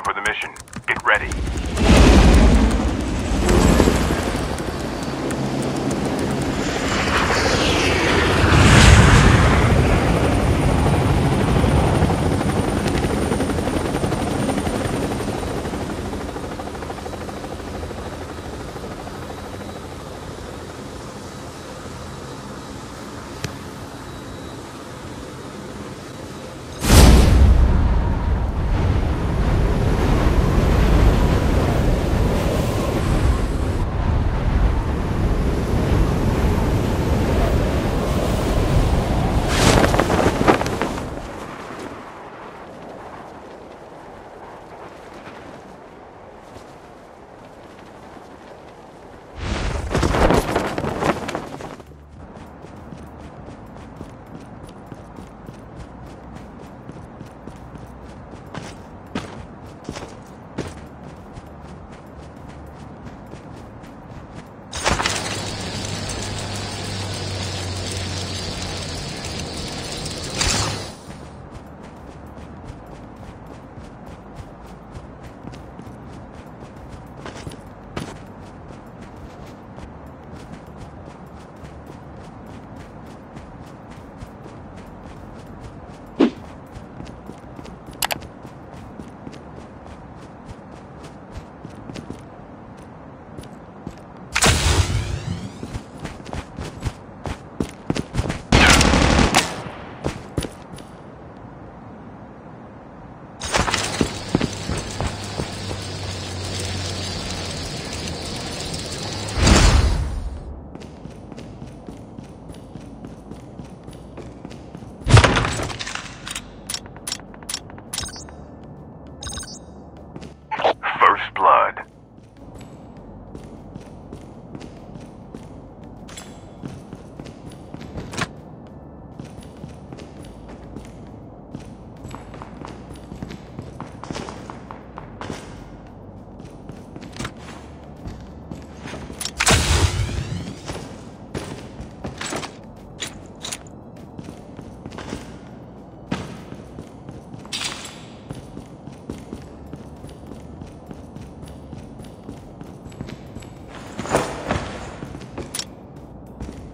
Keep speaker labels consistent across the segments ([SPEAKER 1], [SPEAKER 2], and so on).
[SPEAKER 1] Time for the mission. Get ready.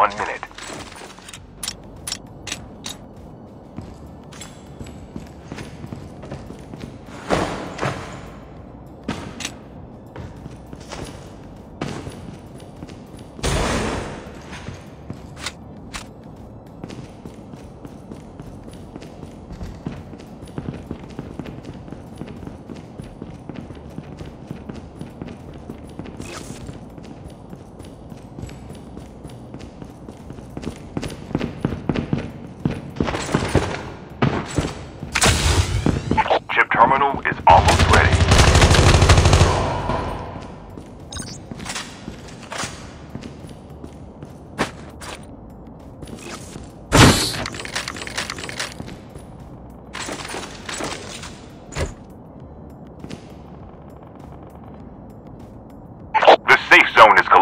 [SPEAKER 1] one minute.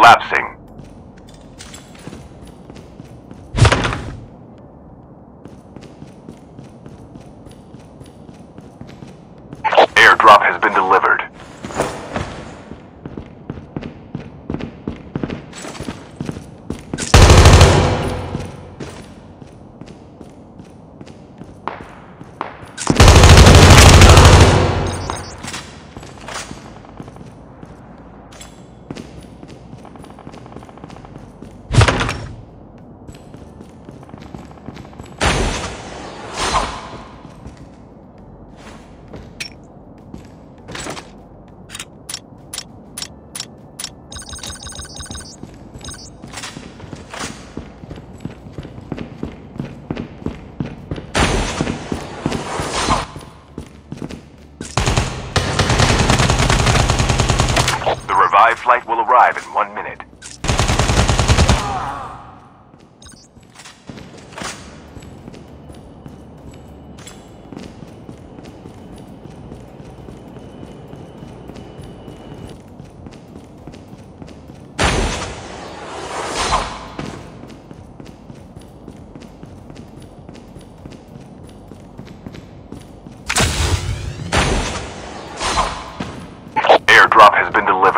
[SPEAKER 1] Collapsing. Airdrop has been delivered. Revived flight will arrive in one minute. Airdrop has been delivered.